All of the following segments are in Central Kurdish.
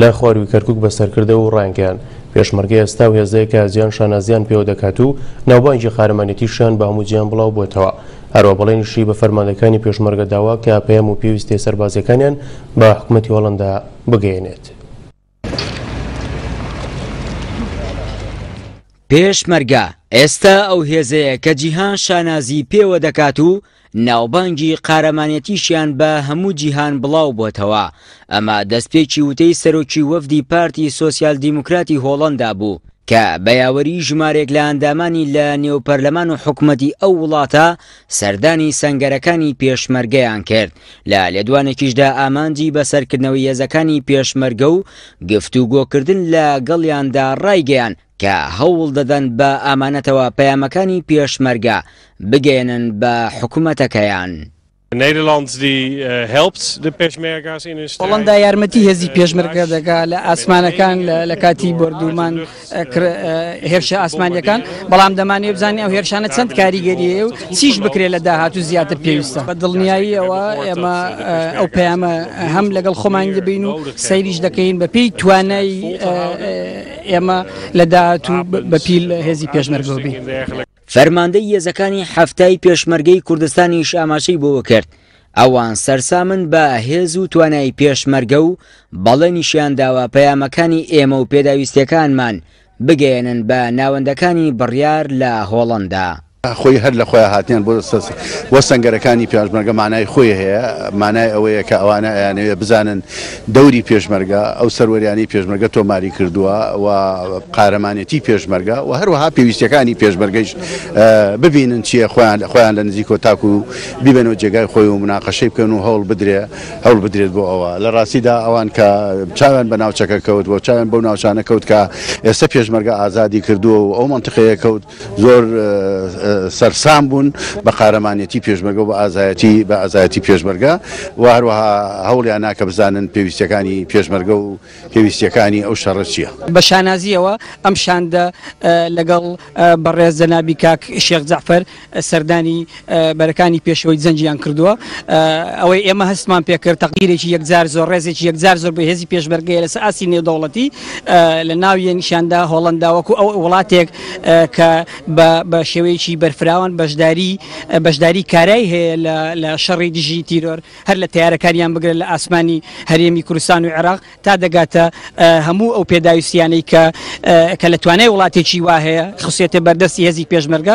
لە خوارووی کەرکووک بەسەرکردەوە و ڕایانگەیاند، پێشمەرگەی ئەستا و هێزای کازیان شانازییان پێوە دەکات و ناوبانگی قارەمانێتیشیان بە هەموو جیهان بڵاوبووەتەوە. هەروە بەڵێنیشی بە فەرماندەکانی پێشمەرگە داوە کە پەیام و پێویستییە سەربازییەکانیان بە حکومەتی هۆڵەندا بگەیەنێت. پێشمەرگە ئێستا ئەو هێزەیە کە جیهان شانازیی پێوە دەکات و، ناوبانگی قارەمانێتیشیان بە هەموو جیهان بڵاو بۆتەوە. ئەمە دەستپێکی وتەی سەرۆکی وەفدی پارتی سۆسیال دیموکراتی هۆڵەندا بوو، کە بە یاوەریی ژمارێک لە ئەندامانی لە نێو پەرلەمان و حکومەتی ئەو وڵاتە سەردانی سەنگەرەکانی پێشمەرگەیان کرد، لە لێدوانێکیشدا ئامانجی بە سەرکردنەوەی هێزەکانی پێشمەرگە و گفتوگۆکردن لە گەڵیاندا ڕایگەیاند، کە هەوڵ دەدەن بە ئامانەتەوە پەیامەکانی پێشمەرگە بگەیەنن بە حکومەتەکەیان. هۆڵەندا یارمەتی هێزی پێشمەرگە دەکات لە ئاسمانەکان لە کاتی بۆردومان هێرشە ئاسمانیەکان، بەڵام دەمانەوێت بزانین ئەو هێرشانە چەند کاریگەری هەیە و چیش بکرێت لە داهاتوو زیاتر پێویستە. بە دڵنیاییەوە ئێمە ئەو پەیامە هەم لەگەڵ خۆمانی دەبەین و سەیریش دەکەین بەپێی توانای. ئێمە لە داهاتوو بە پیل هێزی پێشمەرگەوە بین. فەرماندەی هێزەکانی حەفتای پێشمەرگەی کوردستانیش ئاماژەی بۆوە کرد، ئەوان سەرسامن بە هێز و توانای پێشمەرگە و بەڵێنیشیان داوە پەیامەکانی ئێمە و پێداویستییەکانمان بگەیەنن بە ناوەندەکانی بڕیار لە هۆڵەندا. خۆی هەر لە خۆیان هاتنیان بۆ بۆ سەنگەرەکانی پێشمەرگە مانای خۆی هەیە مانای ئەوەیە کە ئەوانە ئەیانەوێ بزانن دەوری پێشمەرگە ئەو سەروەریانی پێشمەرگە تۆماری کردووە و قارەمانێتی پێشمەرگە و هەروەها پێویستەکانی پێشمەرگەیش ببینن چیە خۆیان لە خۆیان لە نزیک و تاکو و بیبن و جێگای خۆی و مناقەشەی بکەن و هەوڵ بدرێ هەوڵ بدرێت بۆ ئەوە لە ڕاستیدا ئەوان کە چاوان بە ناوچەکە کەوت بۆ چاوان بەو ناوچانە کەوت کە ئێستا پێشمەرگە ئازادی کردووە و ئەو منتیقەیە کەوت زۆر سەرسام بوون بە قارەمانەتی پێشمەگە بە ئازایەتی بە ئازایەتی پێشمەرگە و هەروەها هەوڵیان ناکە بزانن پێویستەکانی پێشمەرگە و پێویستیەکانی ئەو شەڕە چییە بە شانازیەوە ئەم شاندە لەگەڵ بەڕێز جەنابی کاک شێخ جەعفەر سەردانی بەرەکانی پێشەوەی جەنگیان کردووە ئەوەی ئێمە هەستمان پێکرد تەقدیرێکی یەکجار زۆر ڕێزێکی یەکجار زۆر بە هێزی پێشبەرگەیە لەس ئاسی نێودەوڵەتی لە ناو یەنیشاندا هۆڵندا وەکو ئەو وڵاتێک کە بە شێوەیەکی بەرفراوان بەشداری بەشداری کارای هەیە لە شەڕی دژی تیرۆر هەر لە تیارەکانیان بگرن لە ئاسمانی هەرێمی کوردستان و عێراق تا دەگاتە هەموو ئەو پێداویستیانەی کە کە لە توانای وڵاتێکی وا هەیە خسێتە بەردەستی هێزی پێشمەرگە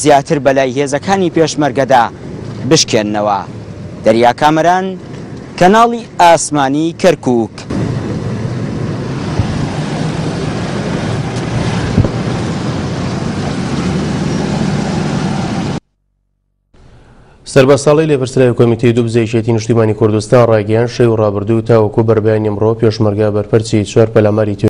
زیاتر بەلای هێزەکانی پێشمەرگەدا بشکێننەوە. دەریا کامەران، کەناڵی ئاسمانی کەرکووک. سەربە ساڵی لێپرسراوی کۆمیتی دوو بزێکی یەتی نیشتیمانی کوردستان ڕایگەیان شەوی ڕابردوو تاوەکو بەربیانی ئەمڕۆ پێشمەرگا بەرپەرچی چوار پەلاماری